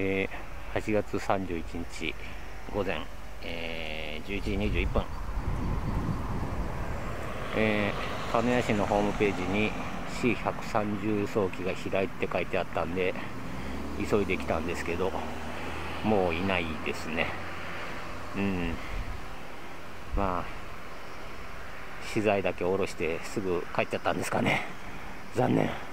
えー、8月31日午前、えー、11時21分、えー、鹿屋市のホームページに C130 輸送機が開いて書いてあったんで急いできたんですけどもういないですね。うん。まあ資材だけ下ろしてすぐ帰っちゃったんですかね。残念。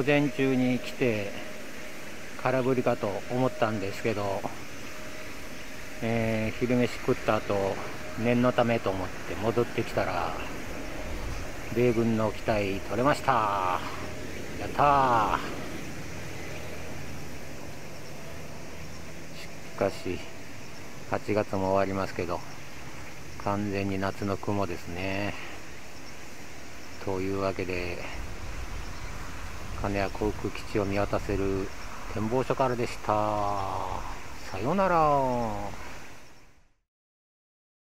午前中に来て空振りかと思ったんですけど、えー、昼飯食った後念のためと思って戻ってきたら米軍の機体取れました。やったしかし8月も終わりますけど完全に夏の雲ですね。というわけで金谷航空基地を見渡せる展望所からでした。さようなら。